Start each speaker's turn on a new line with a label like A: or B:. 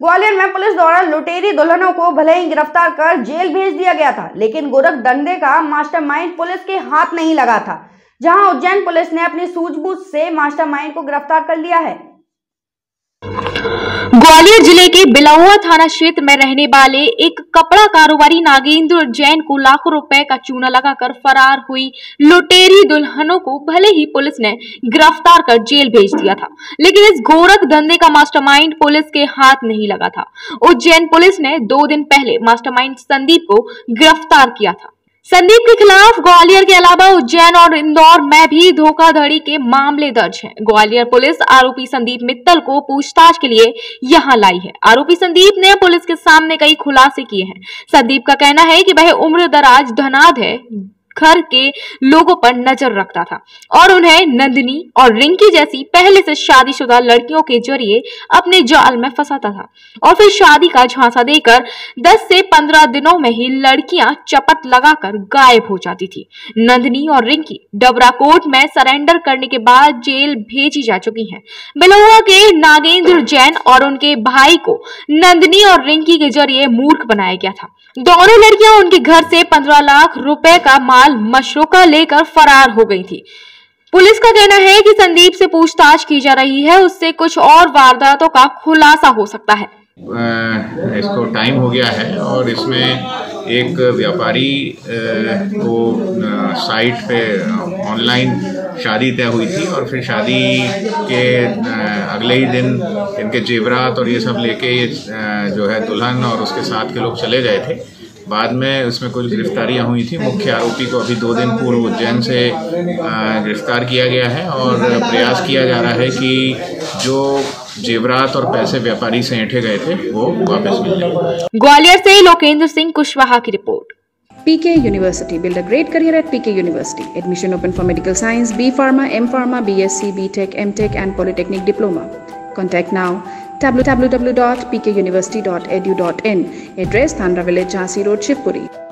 A: ग्वालियर में पुलिस द्वारा लुटेरी दुल्हनों को भले ही गिरफ़्तार कर जेल भेज दिया गया था, लेकिन गोरख दंडे का मास्टरमाइंड पुलिस के हाथ नहीं लगा था, जहाँ उज्जैन पुलिस ने अपनी सूझबूझ से मास्टरमाइंड को गिरफ़्तार कर लिया है।
B: ग्वालियर ज़िले के बिलौआ थाना क्षेत्र में रहने वाले एक कपड़ा कारोबारी नागेंद्र जैन को लाखों रुपए का चूना लगाकर फरार हुई लुटेरी दुल्हनों को भले ही पुलिस ने गिरफ़्तार कर जेल भेज दिया था, लेकिन इस गोरख धंधे का मास्टरमाइंड पुलिस के हाथ नहीं लगा था। उज्जैन पुलिस ने दो दिन पहले मास्टरमाइंड संदीप को गिरफ़्तार किया था। संदीप के खिलाफ ग्वालियर के अलावा उज्जैन और इंदौर में भी धोखाधड़ी के मामले दर्ज हैं। ग्वालियर पुलिस आरोपी संदीप मित्तल को पूछताछ के लिए यहाँ लाई है। आरोपी संदीप ने पुलिस के सामने कई खुलासे किए हैं। संदीप का कहना है कि वह उम्र दराज धनाद है। घर के लोगों पर नज़र रखता था और उन्हें नंदिनी और रिंकी जैसी पहले से शादीशुदा लड़कियों के ज़रिए अपने जाल में फंसाता था। और फिर शादी का झांसा देकर 10 से 15 दिनों में ही लड़कियाँ चपत लगाकर गायब हो जाती थी। नंदिनी और रिंकी डबरा कोर्ट में सरेंडर करने के बाद जेल भेजी जा चुकी हैं। बिलोआ के नागेंद्र जैन और उनके भाई को नंदिनी और रिंकी के ज़रिए मूर्ख बनाया गया था। दोनों लड़कियाँ उनके घर से 15 लाख रुपए का माल मशरूका लेकर फरार हो गई थी। पुलिस का कहना है कि संदीप से पूछताछ की जा रही है, उससे कुछ और वारदातों का खुलासा हो सकता है।
C: इसको टाइम हो गया है और इसमें एक व्यापारी को साइट पे ऑनलाइन शादी तय हुई थी और फिर शादी के अगले ही दिन इनके जेवरात और ये सब लेके जो है दुल्हन और उसके साथ के लोग चले गए थे। बाद में उसमें कुछ गिरफ्तारियाँ हुई थी मुख्य आरोपी को अभी दो दिन पूर्व उज्जैन से गिरफ़्तार किया गया है और प्रयास किया जा रहा है कि जो जेवरात और पैसे व्यापारी से ऐंठे गए थे वो वापस मिल जाए
B: ग्वालियर से लोकेंद्र सिंह कुशवाहा की report
D: PK University. Build a great career at PK University. Admission open for medical science, B Pharma, M Pharma, BSc, BTech, MTech, and Polytechnic Diploma. Contact now www.pkuniversity.edu.in. Address Thandra Village, Jhansi Road, Shivpuri.